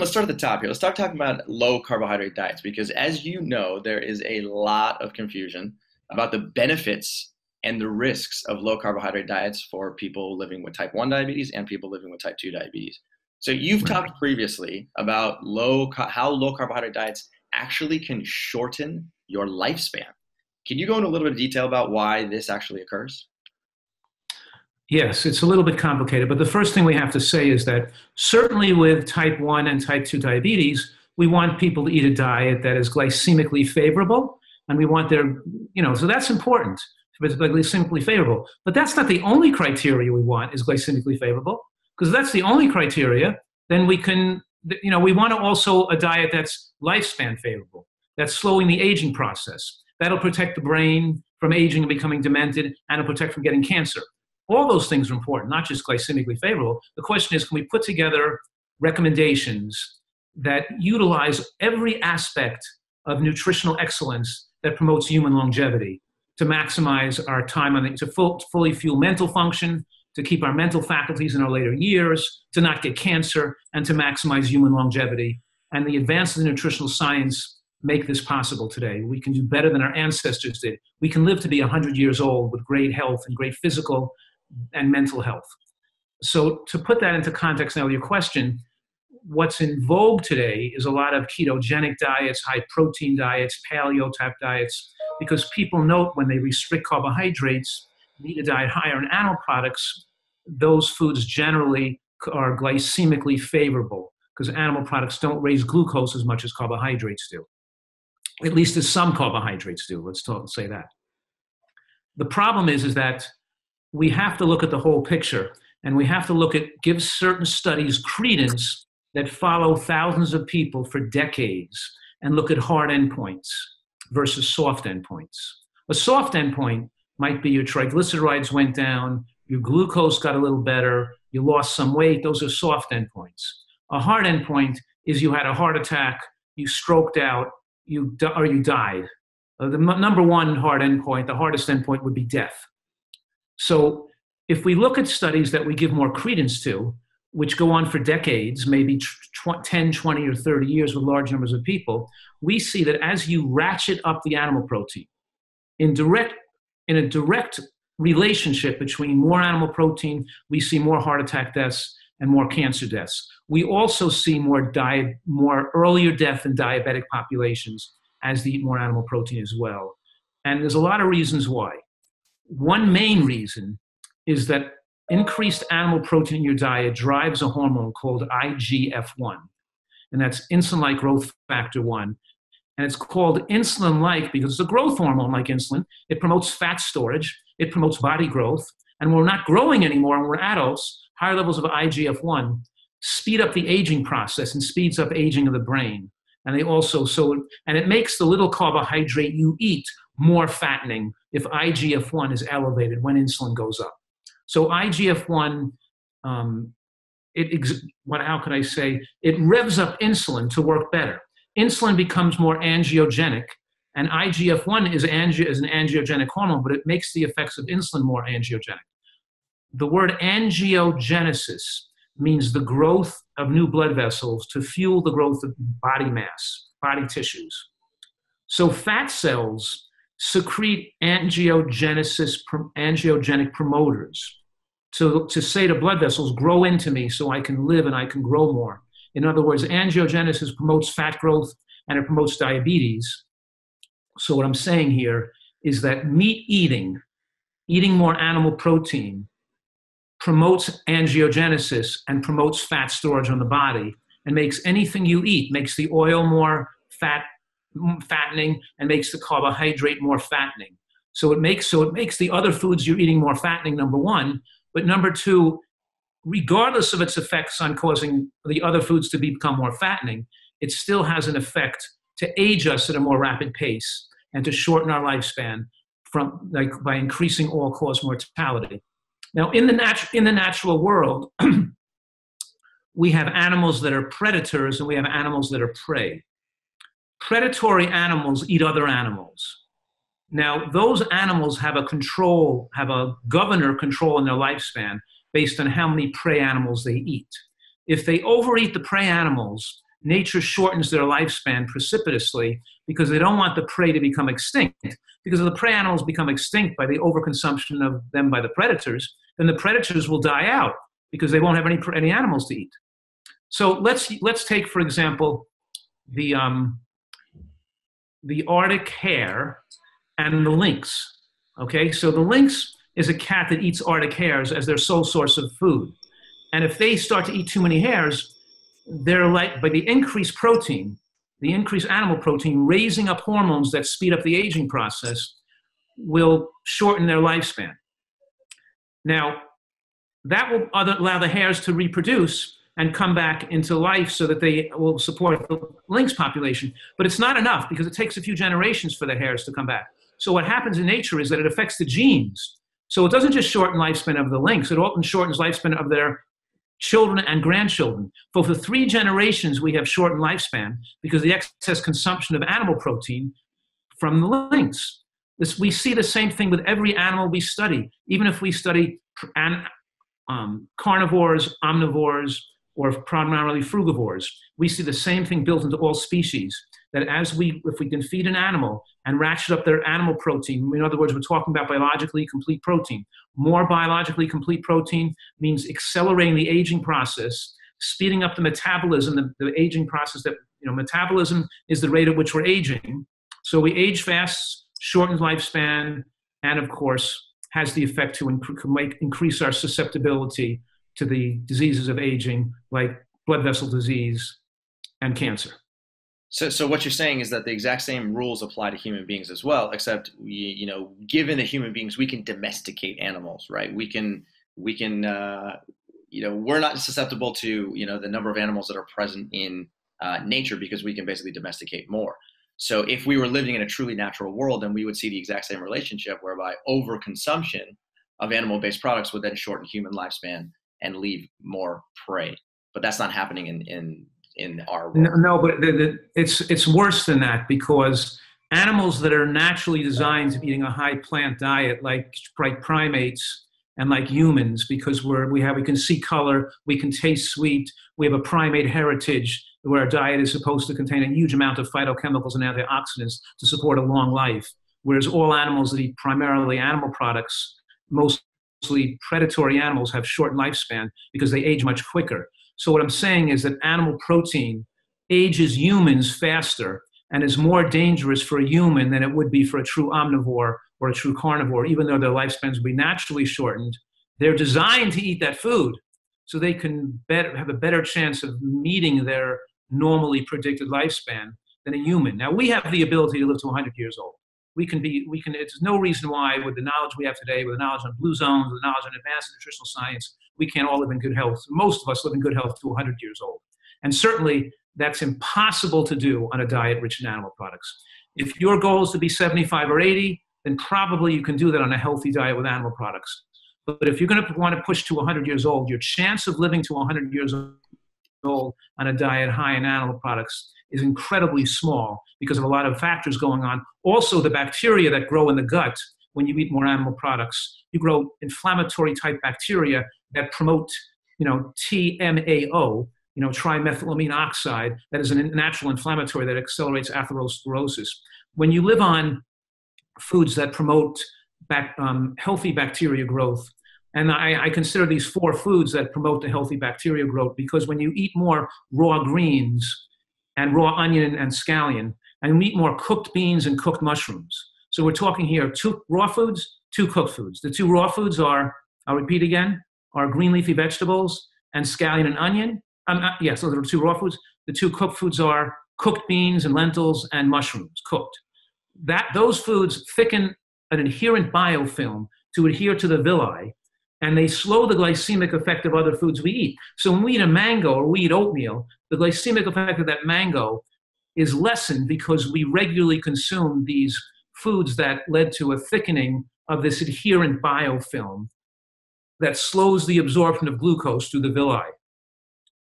let's start at the top here. Let's start talking about low carbohydrate diets because, as you know, there is a lot of confusion about the benefits and the risks of low carbohydrate diets for people living with type 1 diabetes and people living with type 2 diabetes. So you've right. talked previously about low how low carbohydrate diets actually can shorten your lifespan. Can you go into a little bit of detail about why this actually occurs? Yes, it's a little bit complicated, but the first thing we have to say is that certainly with type 1 and type 2 diabetes, we want people to eat a diet that is glycemically favorable, and we want their, you know, so that's important. It's glycemically favorable. But that's not the only criteria we want is glycemically favorable, because that's the only criteria, then we can, you know, we want to also a diet that's lifespan favorable, that's slowing the aging process. That'll protect the brain from aging and becoming demented, and it'll protect from getting cancer. All those things are important, not just glycemically favorable. The question is, can we put together recommendations that utilize every aspect of nutritional excellence that promotes human longevity to maximize our time on it, to full, fully fuel mental function, to keep our mental faculties in our later years, to not get cancer, and to maximize human longevity. And the advances in nutritional science make this possible today. We can do better than our ancestors did. We can live to be 100 years old with great health and great physical and mental health. So, to put that into context now your question, what's in vogue today is a lot of ketogenic diets, high protein diets, paleo type diets, because people note when they restrict carbohydrates, need a diet higher in animal products, those foods generally are glycemically favorable because animal products don't raise glucose as much as carbohydrates do. At least as some carbohydrates do, let's talk, say that. The problem is, is that we have to look at the whole picture and we have to look at give certain studies credence that follow thousands of people for decades and look at hard endpoints versus soft endpoints. A soft endpoint might be your triglycerides went down, your glucose got a little better, you lost some weight. Those are soft endpoints. A hard endpoint is you had a heart attack, you stroked out, you or you died. Uh, the m- number one hard endpoint, the hardest endpoint would be death. So if we look at studies that we give more credence to, which go on for decades, maybe 10, 20, or 30 years with large numbers of people, we see that as you ratchet up the animal protein, in direct in a direct relationship between more animal protein, we see more heart attack deaths and more cancer deaths. We also see more di- more earlier death in diabetic populations as they eat more animal protein as well. And there's a lot of reasons why. One main reason is that increased animal protein in your diet drives a hormone called IGF-1, and that's insulin-like growth factor 1. And it's called insulin-like because it's a growth hormone like insulin. It promotes fat storage, it promotes body growth, and when we're not growing anymore and we're adults, higher levels of IGF-1 speed up the aging process and speeds up aging of the brain. And they also so and it makes the little carbohydrate you eat more fattening if IGF 1 is elevated when insulin goes up. So IGF 1, um, it ex- what, how could I say, it revs up insulin to work better. Insulin becomes more angiogenic, and IGF 1 is, angi- is an angiogenic hormone, but it makes the effects of insulin more angiogenic. The word angiogenesis means the growth of new blood vessels to fuel the growth of body mass, body tissues. So fat cells secrete angiogenesis, angiogenic promoters to, to say to blood vessels, grow into me so I can live and I can grow more. In other words, angiogenesis promotes fat growth and it promotes diabetes. So, what I'm saying here is that meat eating, eating more animal protein, promotes angiogenesis and promotes fat storage on the body and makes anything you eat, makes the oil more fat fattening and makes the carbohydrate more fattening. So it makes so it makes the other foods you're eating more fattening, number one. But number two, regardless of its effects on causing the other foods to become more fattening, it still has an effect to age us at a more rapid pace and to shorten our lifespan from like by increasing all-cause mortality. Now, in the nat- in the natural world, we have animals that are predators and we have animals that are prey predatory animals eat other animals. Now, those animals have a control, have a governor control in their lifespan based on how many prey animals they eat. If they overeat the prey animals, nature shortens their lifespan precipitously because they don't want the prey to become extinct. Because if the prey animals become extinct by the overconsumption of them by the predators, then the predators will die out because they won't have any, any animals to eat. So let's, let's take, for example, the, um, the Arctic hare and the lynx. Okay, so the lynx is a cat that eats Arctic hares as their sole source of food. And if they start to eat too many hares, they're like, by the increased protein, the increased animal protein, raising up hormones that speed up the aging process, will shorten their lifespan. Now, that will allow the hares to reproduce and come back into life so that they will support the lynx population. But it's not enough because it takes a few generations for the hares to come back. So what happens in nature is that it affects the genes. So it doesn't just shorten lifespan of the lynx, it often shortens lifespan of their children and grandchildren. For the three generations, we have shortened lifespan because the excess consumption of animal protein from the lynx. This, we see the same thing with every animal we study. Even if we study an, um, carnivores, omnivores, or primarily frugivores, we see the same thing built into all species. That as we, if we can feed an animal and ratchet up their animal protein, in other words, we're talking about biologically complete protein. More biologically complete protein means accelerating the aging process, speeding up the metabolism, the, the aging process that, you know, metabolism is the rate at which we're aging. So we age fast, shortens lifespan, and of course, has the effect to increase our susceptibility to the diseases of aging, like blood vessel disease and cancer. So, so what you're saying is that the exact same rules apply to human beings as well, except we, you know, given the human beings, we can domesticate animals, right? We can, we can, uh, you know, we're not susceptible to, you know, the number of animals that are present in uh, nature because we can basically domesticate more. So, if we were living in a truly natural world, then we would see the exact same relationship, whereby overconsumption of animal-based products would then shorten human lifespan and leave more prey. But that's not happening in in in our world. No, but the, the, it's it's worse than that because animals that are naturally designed to be eating a high plant diet, like like primates and like humans, because we're we have we can see color, we can taste sweet, we have a primate heritage where our diet is supposed to contain a huge amount of phytochemicals and antioxidants to support a long life. Whereas all animals that eat primarily animal products, mostly predatory animals, have short lifespan because they age much quicker. So what I'm saying is that animal protein ages humans faster and is more dangerous for a human than it would be for a true omnivore or a true carnivore, even though their lifespans will be naturally shortened. They're designed to eat that food so they can better, have a better chance of meeting their normally predicted lifespan than a human. Now, we have the ability to live to 100 years old. We can be, we can, there's no reason why, with the knowledge we have today, with the knowledge on blue zones, with the knowledge on advanced nutritional science, we can't all live in good health. Most of us live in good health to 100 years old. And certainly that's impossible to do on a diet rich in animal products. If your goal is to be 75 or 80, then probably you can do that on a healthy diet with animal products. But if you're going to want to push to 100 years old, your chance of living to 100 years old on a diet high in animal products is incredibly small because of a lot of factors going on. Also, the bacteria that grow in the gut when you eat more animal products. You grow inflammatory type bacteria that promote, you know, TMAO, you know, trimethylamine oxide, that is a natural inflammatory that accelerates atherosclerosis. When you live on foods that promote back, um, healthy bacteria growth, and I, I, consider these four foods that promote the healthy bacteria growth because when you eat more raw greens and raw onion and scallion, and you eat more cooked beans and cooked mushrooms, so we're talking here two raw foods, two cooked foods. The two raw foods are, I'll repeat again, are green leafy vegetables and scallion and onion. Um, uh, yes, yeah, so there are two raw foods. The two cooked foods are cooked beans and lentils and mushrooms, cooked. That, those foods thicken an adherent biofilm to adhere to the villi, and they slow the glycemic effect of other foods we eat. So when we eat a mango or we eat oatmeal, the glycemic effect of that mango is lessened because we regularly consume these foods that led to a thickening of this adherent biofilm that slows the absorption of glucose through the villi.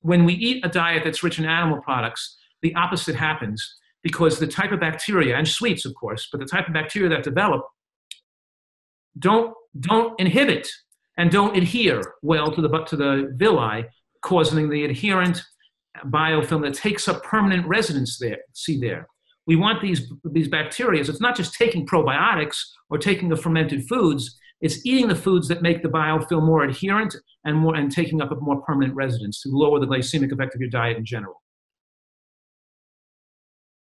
When we eat a diet that's rich in animal products, the opposite happens because the type of bacteria, and sweets of course, but the type of bacteria that develop don't, don't inhibit and don't adhere well to the, to the villi, causing the adherent biofilm that takes up permanent residence there. See there. We want these, these bacteria. It's not just taking probiotics or taking the fermented foods, it's eating the foods that make the biofilm more adherent and more and taking up a more permanent residence to lower the glycemic effect of your diet in general.